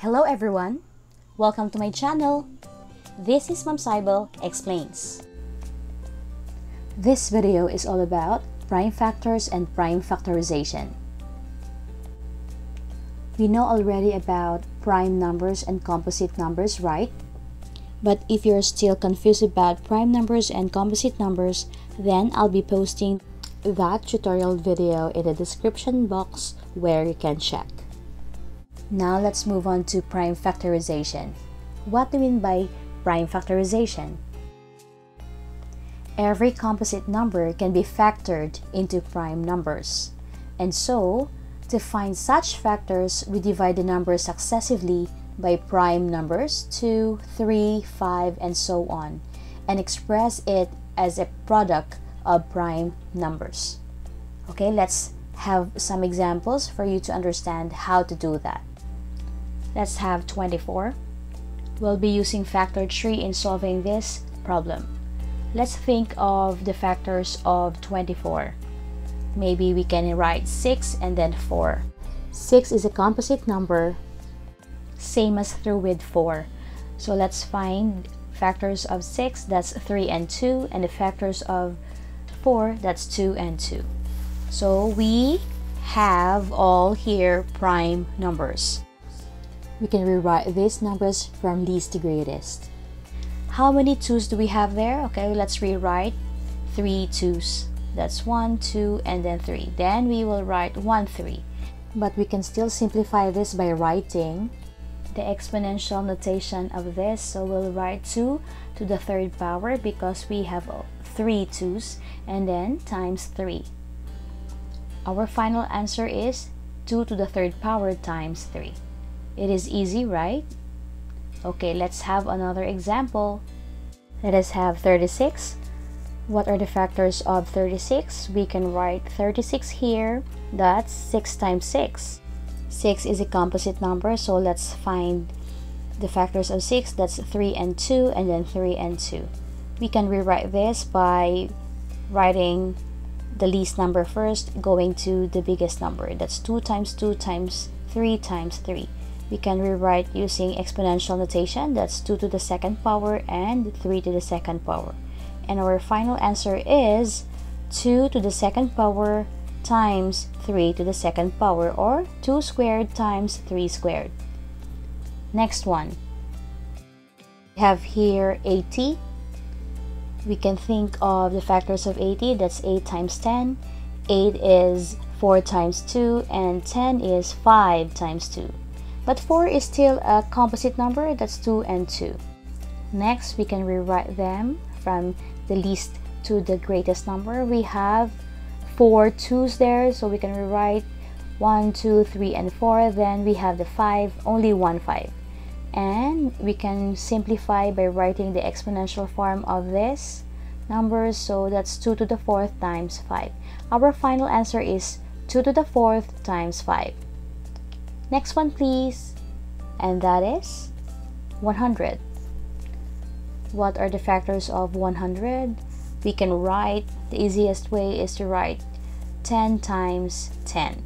Hello everyone! Welcome to my channel. This is Ma'am Sybel Explains. This video is all about prime factors and prime factorization. We know already about prime numbers and composite numbers, right? But if you're still confused about prime numbers and composite numbers, then I'll be posting that tutorial video in the description box where you can check. Now let's move on to prime factorization. What do we mean by prime factorization? Every composite number can be factored into prime numbers. And so, to find such factors, we divide the numbers successively by prime numbers 2, 3, 5, and so on, and express it as a product of prime numbers. Okay, let's have some examples for you to understand how to do that. Let's have 24. We'll be using factor tree in solving this problem. Let's think of the factors of 24. Maybe we can write 6 and then 4. 6 is a composite number, same as through with 4. So let's find factors of 6, that's 3 and 2, and the factors of 4, that's 2 and 2. So we have all here prime numbers we can rewrite these numbers from least to greatest. How many 2's do we have there? Okay, let's rewrite 3 2's. That's 1, 2, and then 3. Then we will write 1, 3. But we can still simplify this by writing the exponential notation of this. So we'll write 2 to the third power because we have 3 2's and then times 3. Our final answer is 2 to the third power times 3. It is easy, right? Okay, let's have another example. Let us have 36. What are the factors of 36? We can write 36 here. That's 6 times 6. 6 is a composite number, so let's find the factors of 6. That's 3 and 2, and then 3 and 2. We can rewrite this by writing the least number first, going to the biggest number. That's 2 times 2 times 3 times 3 we can rewrite using exponential notation. That's 2 to the second power and 3 to the second power. And our final answer is 2 to the second power times 3 to the second power or 2 squared times 3 squared. Next one. We have here 80 we can think of the factors of 80 that's 8 times 10 8 is 4 times 2 and 10 is 5 times 2 but 4 is still a composite number, that's 2 and 2. Next, we can rewrite them from the least to the greatest number. We have 4 2's there, so we can rewrite 1, 2, 3, and 4. Then we have the 5, only one 5. And we can simplify by writing the exponential form of this number, so that's 2 to the 4th times 5. Our final answer is 2 to the 4th times 5. Next one, please. And that is 100. What are the factors of 100? We can write, the easiest way is to write 10 times 10.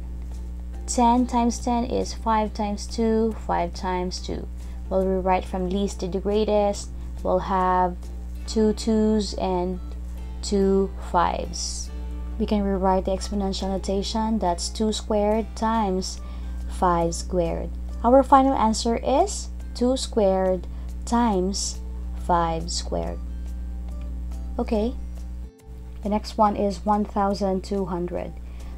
10 times 10 is 5 times 2, 5 times 2. We'll rewrite from least to the greatest. We'll have two 2's and two 5's. We can rewrite the exponential notation. That's 2 squared times 5 squared. Our final answer is 2 squared times 5 squared. Okay, the next one is 1200.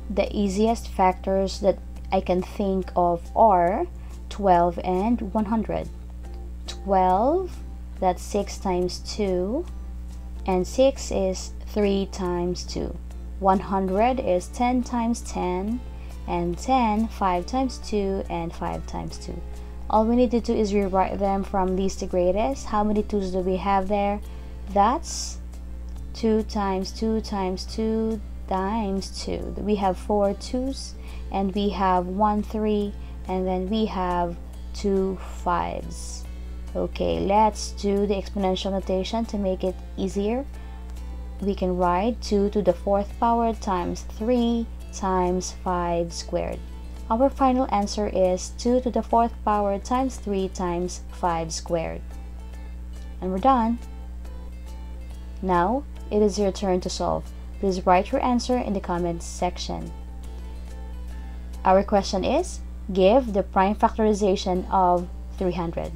The easiest factors that I can think of are 12 and 100. 12, that's 6 times 2, and 6 is 3 times 2. 100 is 10 times 10, and 10 5 times 2 and 5 times 2 all we need to do is rewrite them from least to greatest. How many 2's do we have there? That's 2 times 2 times 2 times 2 we have 4 2's and we have 1 3 and then we have 2 5's okay let's do the exponential notation to make it easier. We can write 2 to the fourth power times 3 times 5 squared. Our final answer is 2 to the 4th power times 3 times 5 squared. And we're done. Now, it is your turn to solve. Please write your answer in the comments section. Our question is, give the prime factorization of 300.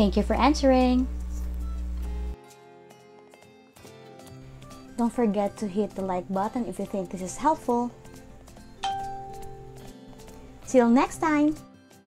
Thank you for answering. Don't forget to hit the like button if you think this is helpful. Till next time!